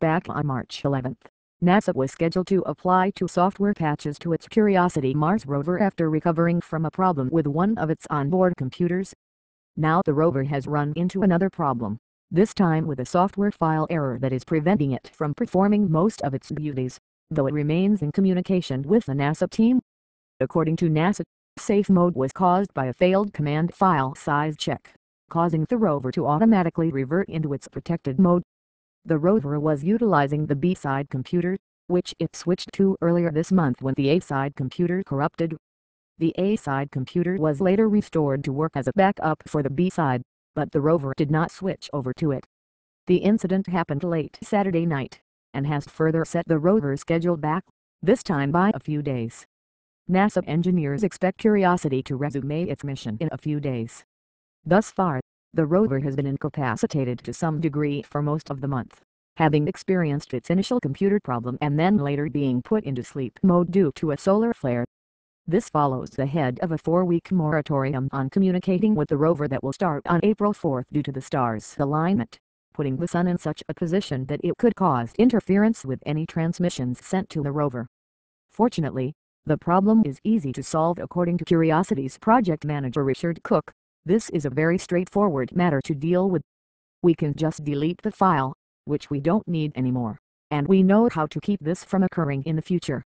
Back on March 11, NASA was scheduled to apply two software patches to its Curiosity Mars rover after recovering from a problem with one of its onboard computers. Now the rover has run into another problem, this time with a software file error that is preventing it from performing most of its duties, though it remains in communication with the NASA team. According to NASA, safe mode was caused by a failed command file size check, causing the rover to automatically revert into its protected mode. The rover was utilizing the B-side computer, which it switched to earlier this month when the A-side computer corrupted. The A-side computer was later restored to work as a backup for the B-side, but the rover did not switch over to it. The incident happened late Saturday night, and has further set the rover's schedule back, this time by a few days. NASA engineers expect Curiosity to resume its mission in a few days. Thus far, the rover has been incapacitated to some degree for most of the month, having experienced its initial computer problem and then later being put into sleep mode due to a solar flare. This follows the head of a four-week moratorium on communicating with the rover that will start on April 4 due to the star's alignment, putting the sun in such a position that it could cause interference with any transmissions sent to the rover. Fortunately, the problem is easy to solve according to Curiosity's project manager Richard Cook. This is a very straightforward matter to deal with. We can just delete the file, which we don't need anymore, and we know how to keep this from occurring in the future.